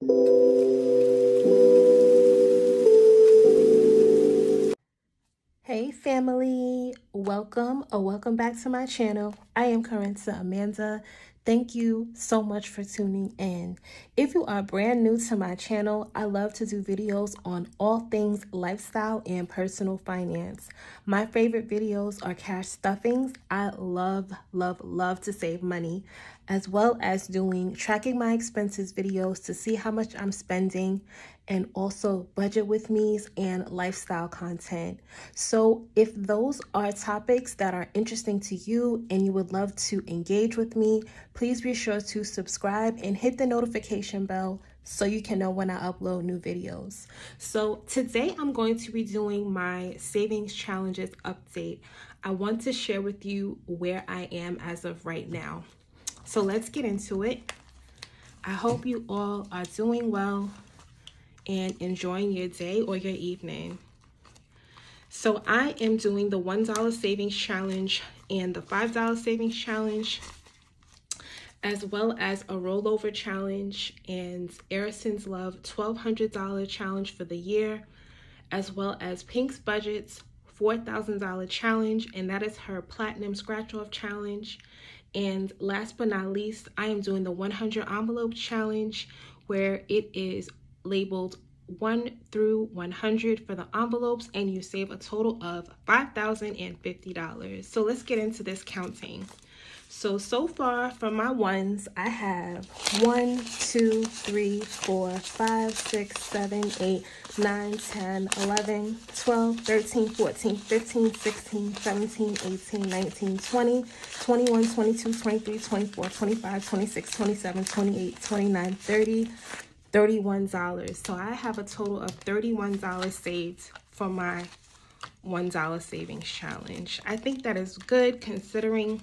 Hey family, welcome or welcome back to my channel. I am Kerensa Amanda. Thank you so much for tuning in. If you are brand new to my channel, I love to do videos on all things lifestyle and personal finance. My favorite videos are cash stuffings. I love, love, love to save money, as well as doing tracking my expenses videos to see how much I'm spending and also budget with me's and lifestyle content. So, if those are topics that are interesting to you and you would love to engage with me, please be sure to subscribe and hit the notification bell so you can know when I upload new videos. So, today I'm going to be doing my savings challenges update. I want to share with you where I am as of right now. So, let's get into it. I hope you all are doing well and enjoying your day or your evening. So I am doing the $1 savings challenge and the $5 savings challenge, as well as a rollover challenge and Arison's Love $1,200 challenge for the year, as well as Pinkxbudgetz $4,000 challenge, and that is her Platinum Scratch Off challenge. And last but not least, I am doing the 100 envelope challenge where it is labeled 1 through 100 for the envelopes and you save a total of $5,050. So let's get into this counting. So, so far from my ones, I have 1, 2, 3, 4, 5, 6, 7, 8, 9, 10, 11, 12, 13, 14, 15, 16, 17, 18, 19, 20, 21, 22, 23, 24, 25, 26, 27, 28, 29, 30, $31. So I have a total of $31 saved for my $1 savings challenge. I think that is good considering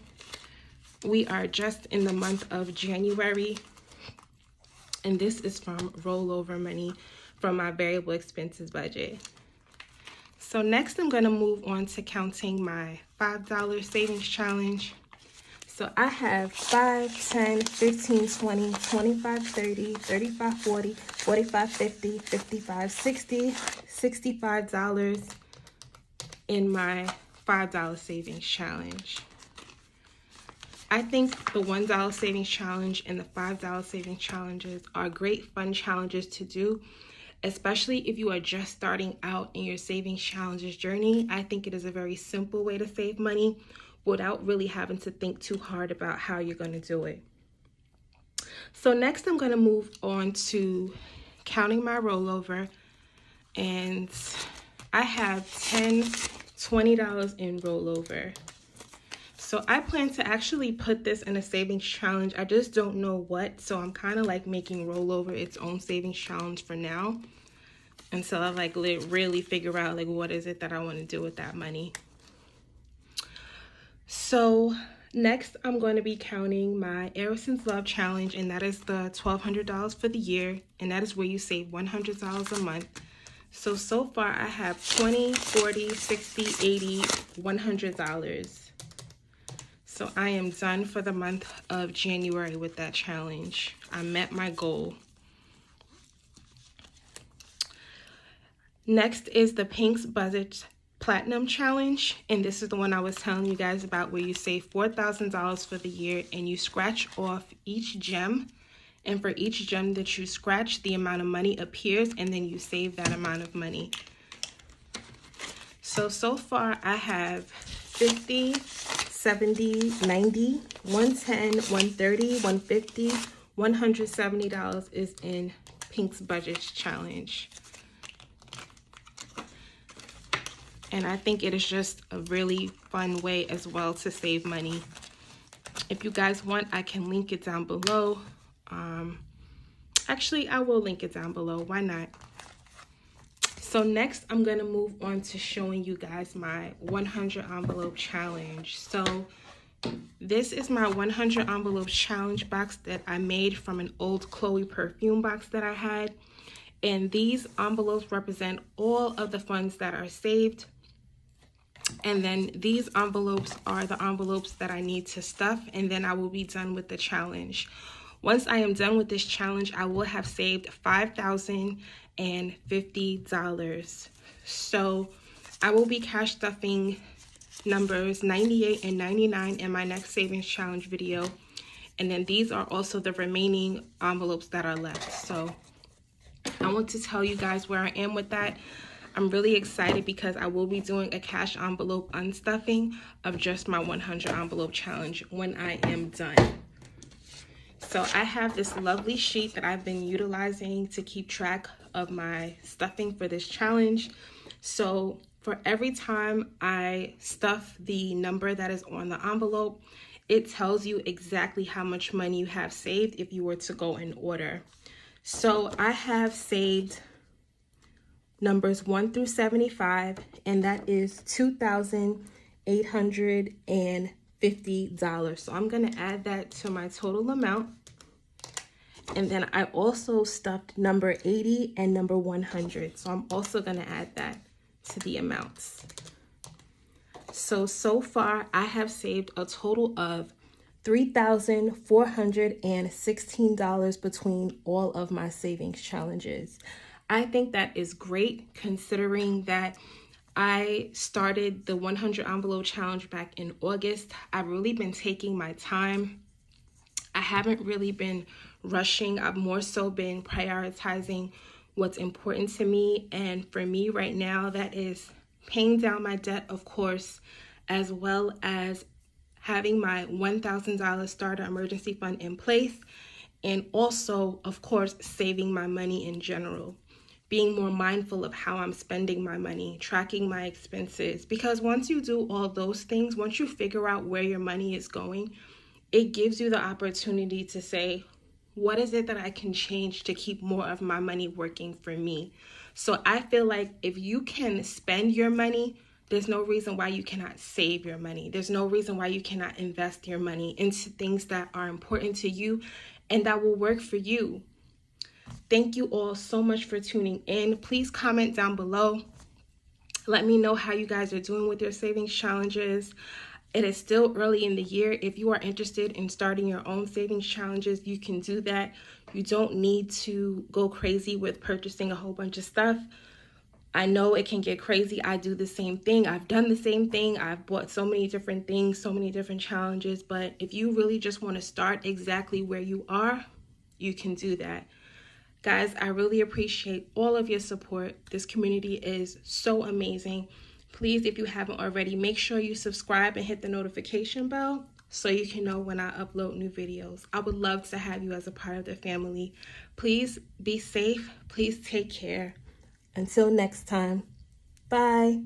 we are just in the month of January. And this is from rollover money from my variable expenses budget. So next I'm going to move on to counting my $5 savings challenge. So I have 5, 10, 15, 20, 25, 30, 35, 40, 45, 50, 55, 60, $65 in my $5 savings challenge. I think the $1 savings challenge and the $5 savings challenges are great fun challenges to do, especially if you are just starting out in your savings challenges journey. I think it is a very simple way to save money without really having to think too hard about how you're going to do it. So next I'm going to move on to counting my rollover and I have 10 $20 in rollover. So I plan to actually put this in a savings challenge. I just don't know what. So I'm kind of like making rollover its own savings challenge for now. Until I like really figure out like what is it that I want to do with that money. So next I'm going to be counting my Arison's Love Challenge and that is the $1,200 for the year and that is where you save $100 a month. So, so far I have 20, 40, 60, 80, $100. So I am done for the month of January with that challenge. I met my goal. Next is the Pink's Budget Platinum Challenge. And this is the one I was telling you guys about where you save $4,000 for the year and you scratch off each gem. And for each gem that you scratch, the amount of money appears and then you save that amount of money. So, so far I have 50, 70, 90, 110, 130, 150, $170 is in Pink's Budget Challenge. And I think it is just a really fun way as well to save money. If you guys want, I can link it down below. Um, actually, I will link it down below. Why not? So next, I'm going to move on to showing you guys my 100 envelope challenge. So this is my 100 envelope challenge box that I made from an old Chloe perfume box that I had. And these envelopes represent all of the funds that are saved and then these envelopes are the envelopes that I need to stuff and then I will be done with the challenge. Once I am done with this challenge, I will have saved $5,050. So I will be cash stuffing numbers 98 and 99 in my next savings challenge video. And then these are also the remaining envelopes that are left. So I want to tell you guys where I am with that. I'm really excited because I will be doing a cash envelope unstuffing of just my 100 envelope challenge when I am done. So I have this lovely sheet that I've been utilizing to keep track of my stuffing for this challenge. So for every time I stuff the number that is on the envelope, it tells you exactly how much money you have saved if you were to go in order. So I have saved numbers 1 through 75, and that is $2,850. So I'm going to add that to my total amount. And then I also stuffed number 80 and number 100. So I'm also going to add that to the amounts. So, so far I have saved a total of $3,416 between all of my savings challenges. I think that is great considering that I started the 100 envelope challenge back in August. I've really been taking my time. I haven't really been rushing. I've more so been prioritizing what's important to me. And for me right now, that is paying down my debt, of course, as well as having my $1,000 starter emergency fund in place. And also, of course, saving my money in general being more mindful of how I'm spending my money, tracking my expenses. Because once you do all those things, once you figure out where your money is going, it gives you the opportunity to say, what is it that I can change to keep more of my money working for me? So I feel like if you can spend your money, there's no reason why you cannot save your money. There's no reason why you cannot invest your money into things that are important to you and that will work for you. Thank you all so much for tuning in. Please comment down below. Let me know how you guys are doing with your savings challenges. It is still early in the year. If you are interested in starting your own savings challenges, you can do that. You don't need to go crazy with purchasing a whole bunch of stuff. I know it can get crazy. I do the same thing. I've done the same thing. I've bought so many different things, so many different challenges. But if you really just want to start exactly where you are, you can do that. Guys, I really appreciate all of your support. This community is so amazing. Please, if you haven't already, make sure you subscribe and hit the notification bell so you can know when I upload new videos. I would love to have you as a part of the family. Please be safe. Please take care. Until next time, bye.